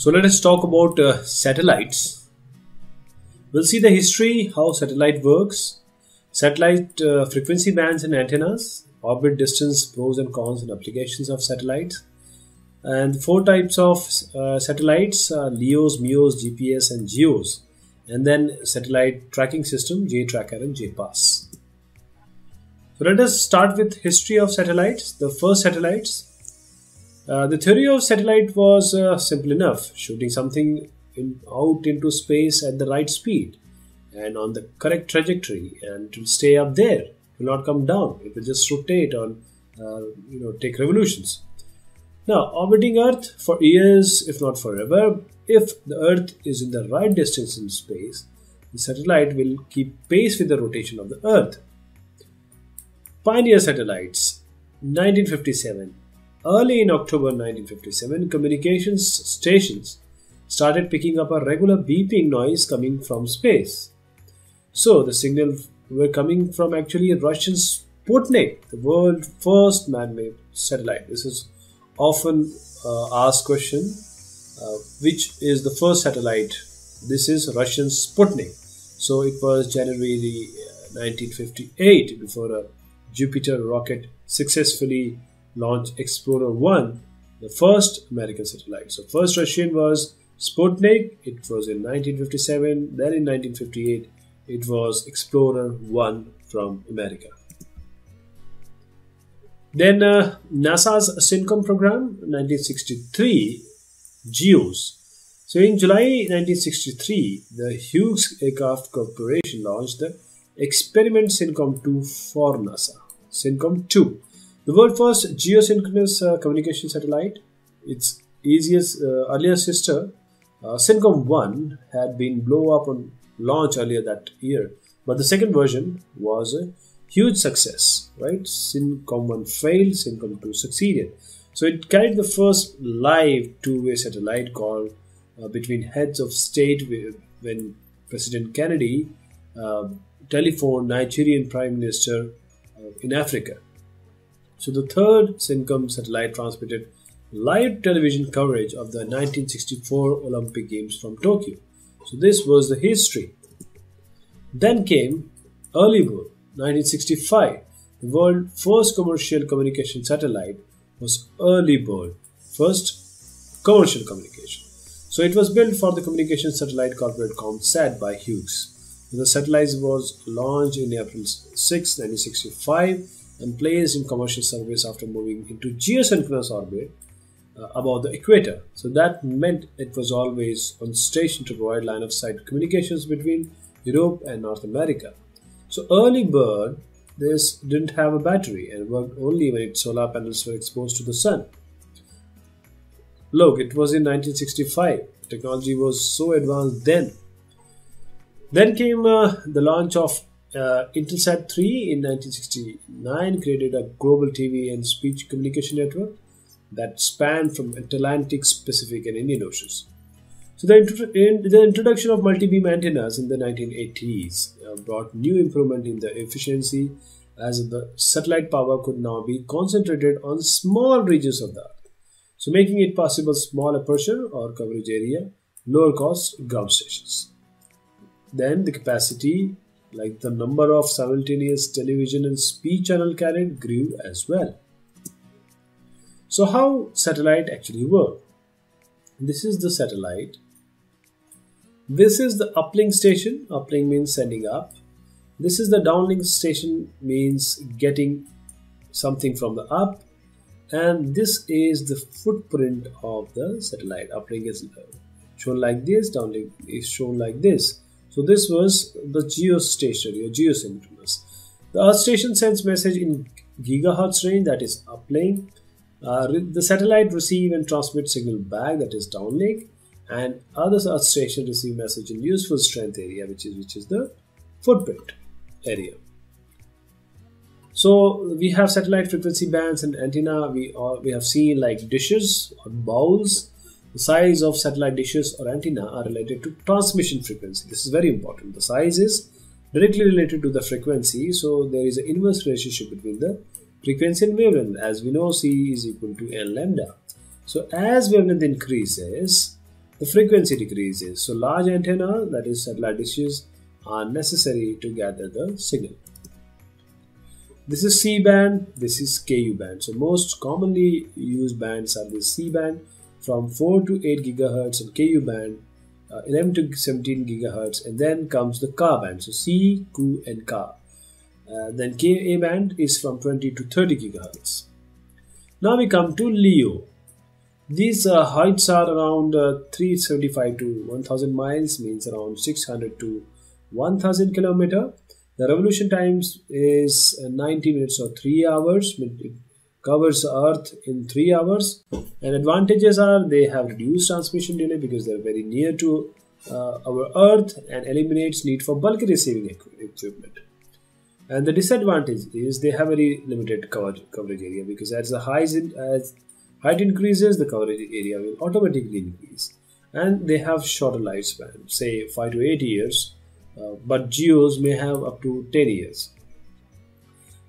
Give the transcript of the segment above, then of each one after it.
So let us talk about uh, satellites. We'll see the history, how satellite works, satellite uh, frequency bands and antennas, orbit distance, pros and cons and applications of satellites, and four types of uh, satellites: LEOs, MEOs, GPS, and GEOs, and then satellite tracking system, J-Tracker and J-Pass. So let us start with history of satellites. The first satellites uh, the theory of satellite was uh, simple enough. Shooting something in, out into space at the right speed and on the correct trajectory and to stay up there will not come down. It will just rotate on uh, you know take revolutions. Now orbiting earth for years if not forever if the earth is in the right distance in space the satellite will keep pace with the rotation of the earth. Pioneer satellites 1957 Early in October 1957, communications stations started picking up a regular beeping noise coming from space. So the signals were coming from actually a Russian Sputnik, the world's first man-made satellite. This is often uh, asked question, uh, which is the first satellite? This is Russian Sputnik. So it was January 1958 uh, before a Jupiter rocket successfully launched Explorer 1, the first American satellite. So first Russian was Sputnik, it was in 1957, then in 1958 it was Explorer 1 from America. Then uh, NASA's SYNCOM program, 1963, GEOS. So in July 1963, the Hughes Aircraft Corporation launched the Experiment SYNCOM 2 for NASA. SYNCOM 2 the world's first geosynchronous uh, communication satellite, its easiest uh, earlier sister, uh, SYNCOM 1, had been blown up on launch earlier that year, but the second version was a huge success, right? SYNCOM 1 failed, SYNCOM 2 succeeded. So it carried the first live two-way satellite call uh, between heads of state when President Kennedy uh, telephoned Nigerian Prime Minister uh, in Africa. So the third SYNCOM satellite transmitted live television coverage of the 1964 Olympic Games from Tokyo. So this was the history. Then came Early Bird, 1965. The world's first commercial communication satellite was Early Bird, first commercial communication. So it was built for the communication satellite corporate ComSat by Hughes. The satellite was launched in April 6, 1965 and placed in commercial service after moving into geosynchronous orbit uh, above the equator. So that meant it was always on station to provide line of sight communications between Europe and North America. So early bird, this didn't have a battery and worked only when its solar panels were exposed to the sun. Look, it was in 1965. Technology was so advanced then. Then came uh, the launch of uh, Intelsat 3 in 1969 created a global TV and speech communication network that spanned from Atlantic, Pacific, and Indian Oceans. So the, in, the introduction of multi-beam antennas in the 1980s uh, brought new improvement in the efficiency as the satellite power could now be concentrated on small regions of the Earth. So making it possible small aperture or coverage area, lower cost ground stations. Then the capacity like the number of simultaneous television and speech channel carried grew as well. So how satellite actually work? This is the satellite. This is the uplink station. Uplink means sending up. This is the downlink station means getting something from the up. And this is the footprint of the satellite. Uplink is shown like this, downlink is shown like this. So this was the geostationary or geosynchronous. The Earth station sends message in gigahertz range that is uplink. Uh, the satellite receive and transmit signal back that is downlink and other Earth station receive message in useful strength area which is which is the footprint area. So we have satellite frequency bands and antenna. We all, we have seen like dishes or bowls the size of satellite dishes or antenna are related to transmission frequency. This is very important. The size is directly related to the frequency, so there is an inverse relationship between the frequency and wavelength. As we know, C is equal to n lambda. So as wavelength increases, the frequency decreases. So large antenna, that is satellite dishes, are necessary to gather the signal. This is C band, this is KU band. So most commonly used bands are the C band from 4 to 8 gigahertz and KU band uh, 11 to 17 gigahertz and then comes the Ka band. So C, Ku and Ka. Uh, then Ka band is from 20 to 30 gigahertz. Now we come to LEO. These uh, heights are around uh, 375 to 1000 miles, means around 600 to 1000 kilometer. The revolution times is uh, 90 minutes or 3 hours. Covers Earth in 3 hours. And advantages are they have reduced transmission delay because they're very near to uh, our Earth and eliminates need for bulky receiving equipment. And the disadvantage is they have very limited coverage, coverage area because as the in, as height increases, the coverage area will automatically increase. And they have shorter lifespan, say 5 to 8 years, uh, but geos may have up to 10 years.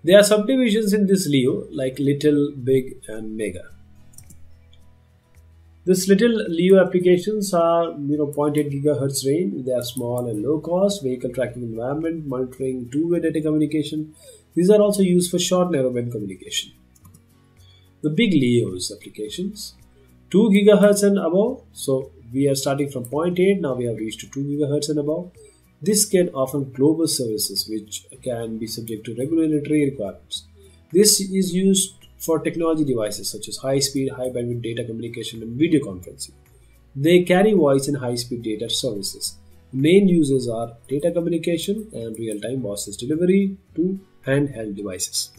There are subdivisions in this LEO like little, big, and mega. This little LEO applications are you know 0.8 gigahertz range. They are small and low cost vehicle tracking environment, monitoring, two-way data communication. These are also used for short narrowband communication. The big LEOs applications, 2 gigahertz and above. So we are starting from 0.8. Now we have reached to 2 gigahertz and above. This can offer global services which can be subject to regulatory requirements. This is used for technology devices such as high speed, high bandwidth data communication and video conferencing. They carry voice and high speed data services. Main users are data communication and real time voice delivery to handheld devices.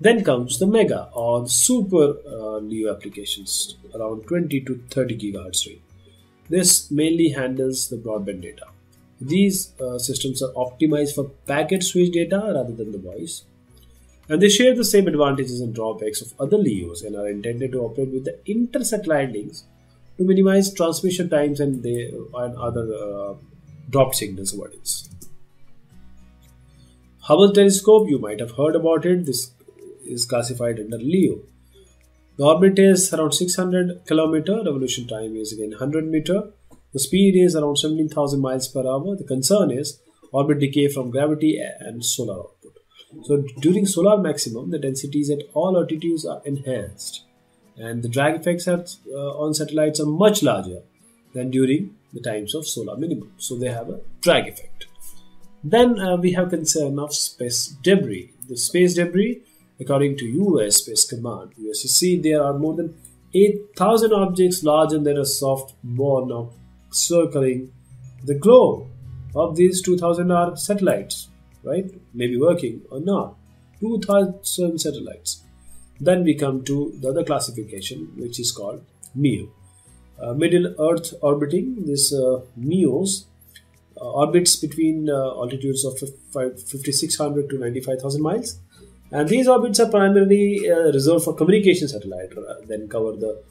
Then comes the mega or super uh, LEO applications around 20 to 30 gigahertz range. This mainly handles the broadband data. These uh, systems are optimized for packet switch data rather than the voice. And they share the same advantages and drawbacks of other LEOs and are intended to operate with the inter-satellite links to minimize transmission times and, they, and other uh, drop signals avoidance. Hubble telescope, you might have heard about it. This is classified under LEO. The orbit is around 600 kilometer. Revolution time is again 100 meter. The speed is around 17,000 miles per hour. The concern is orbit decay from gravity and solar output. So during solar maximum, the densities at all altitudes are enhanced, and the drag effects uh, on satellites are much larger than during the times of solar minimum. So they have a drag effect. Then uh, we have concern of space debris. The space debris, according to US Space Command, USSC, there are more than 8,000 objects larger than a soft ball now circling the globe. Of these 2000 are satellites, right? Maybe working or not. 2000 satellites. Then we come to the other classification, which is called MEO. Uh, middle Earth orbiting, this uh, MEOs uh, orbits between uh, altitudes of 5600 to 95,000 miles. And these orbits are primarily uh, reserved for communication satellite, uh, then cover the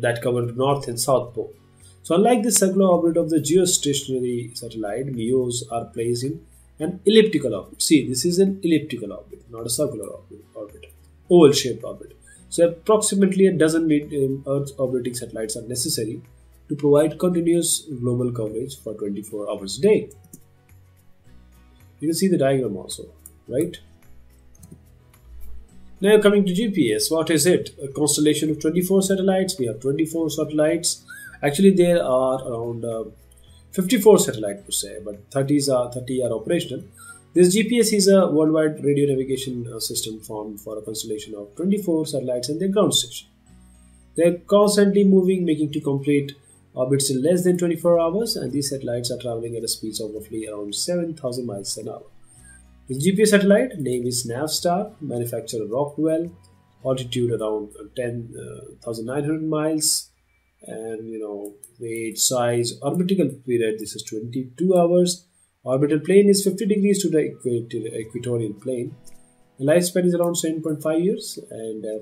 that cover the north and south pole. So unlike the circular orbit of the geostationary satellite, MEOs are placed in an elliptical orbit. See, this is an elliptical orbit, not a circular orbit, orbit oval-shaped orbit. So approximately a dozen Earth orbiting satellites are necessary to provide continuous global coverage for 24 hours a day. You can see the diagram also, right? Now coming to GPS, what is it? A constellation of 24 satellites. We have 24 satellites Actually, there are around uh, 54 satellites per se, but 30s are 30 are operational. This GPS is a worldwide radio navigation uh, system formed for a constellation of 24 satellites and their ground station. They're constantly moving, making to complete orbits in less than 24 hours, and these satellites are traveling at a speed of roughly around 7,000 miles an hour. The GPS satellite name is Navstar, manufacturer Rockwell, altitude around 10,900 uh, miles, and you know weight size orbital period this is 22 hours. Orbital plane is 50 degrees to the equatorial plane. The lifespan is around 7.5 years and uh,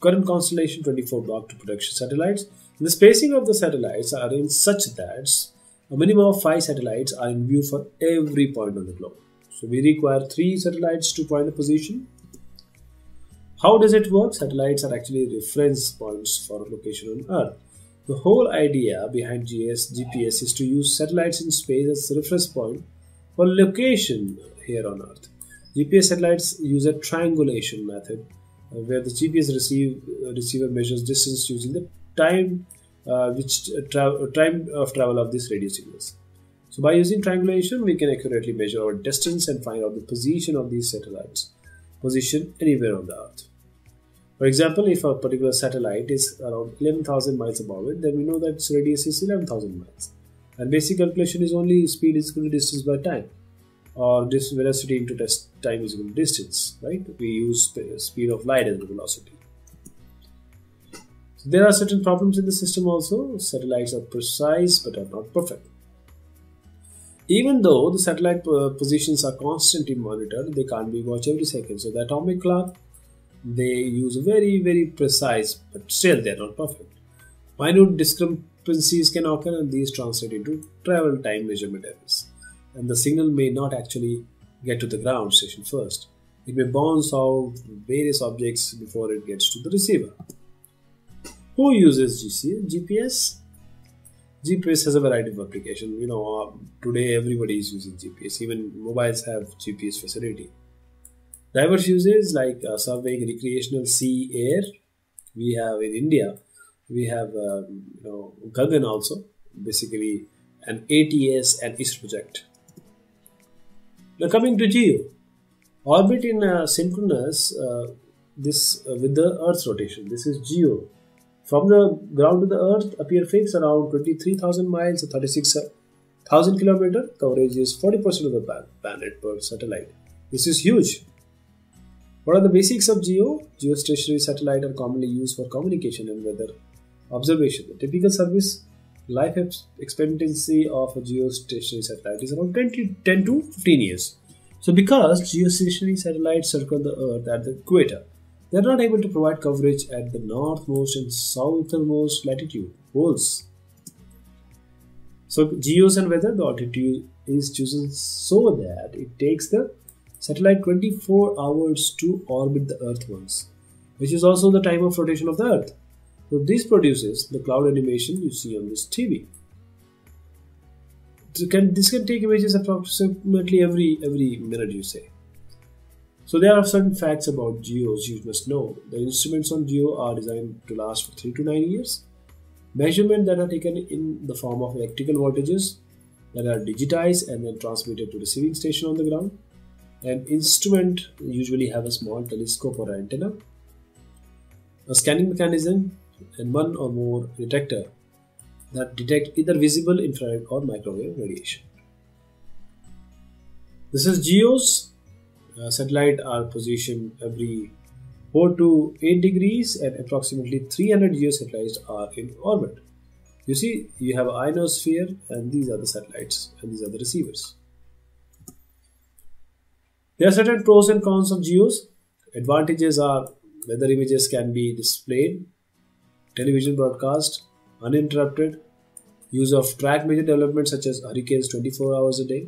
current constellation 24 Block II production satellites. The spacing of the satellites are in such that a minimum of five satellites are in view for every point on the globe. So we require three satellites to point the position how does it work? Satellites are actually reference points for location on Earth. The whole idea behind GS, GPS is to use satellites in space as reference point for location here on Earth. GPS satellites use a triangulation method uh, where the GPS receive, uh, receiver measures distance using the time uh, which uh, tra- time of travel of these radio signals. So by using triangulation, we can accurately measure our distance and find out the position of these satellites, position anywhere on the Earth. For example, if a particular satellite is around 11,000 miles above it, then we know that its radius is 11,000 miles. And basic calculation is only speed is equal to distance by time, or this velocity into time is equal to distance, right? We use speed of light as the velocity. So there are certain problems in the system also. Satellites are precise but are not perfect. Even though the satellite uh, positions are constantly monitored, they can't be watched every second. So the atomic clock they use very very precise but still they're not perfect. Minute discrepancies can occur and these translate into travel time measurement errors. And the signal may not actually get to the ground station first. It may bounce out various objects before it gets to the receiver. Who uses gps gps has a variety of applications. You know uh, today everybody is using gps even mobiles have gps facility Diverse uses like uh, surveying recreational sea air. We have in India, we have um, you know Gagan also, basically an ATS and ISRO project. Now coming to GEO, orbit in uh, synchronous uh, this uh, with the Earth's rotation. This is GEO. From the ground to the Earth appear fixed around 23,000 miles or 36,000 kilometer. Coverage is 40% of the planet per satellite. This is huge. What are the basics of GEO? Geostationary satellite are commonly used for communication and weather observation. The typical service life expectancy of a geostationary satellite is around 10 to, 10 to 15 years. So, because geostationary satellites circle the Earth at the equator, they are not able to provide coverage at the northmost and southernmost latitude poles. So, geos and weather, the altitude is chosen so that it takes the satellite 24 hours to orbit the Earth once, which is also the time of rotation of the Earth. So this produces the cloud animation you see on this TV. So can, this can take images approximately every every minute you say. So there are certain facts about GEOs you must know. The instruments on GEO are designed to last for 3 to 9 years. Measurements that are taken in the form of electrical voltages that are digitized and then transmitted to receiving station on the ground. An instrument usually have a small telescope or antenna, a scanning mechanism, and one or more detector that detect either visible infrared or microwave radiation. This is GEOS. Uh, satellite are positioned every 4 to 8 degrees and approximately 300 geosatellites are in orbit. You see, you have ionosphere and these are the satellites and these are the receivers. There are certain pros and cons of GEOs. Advantages are weather images can be displayed, television broadcast, uninterrupted, use of track major developments such as hurricanes 24 hours a day.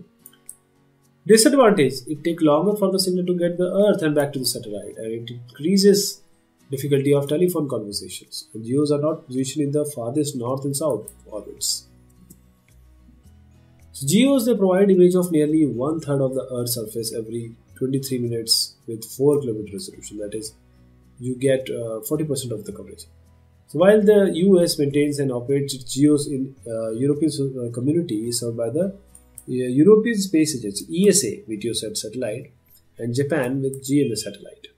Disadvantage, it takes longer for the signal to get the earth and back to the satellite and it increases difficulty of telephone conversations. And GEOs are not positioned in the farthest north and south orbits. So GEOs they provide image of nearly one third of the Earth's surface every 23 minutes with 4 kilometer resolution. That is, you get 40% uh, of the coverage. So while the US maintains and operates its GEOs in uh, European uh, community served by the uh, European Space Agency ESA Meteosat satellite and Japan with GMS satellite.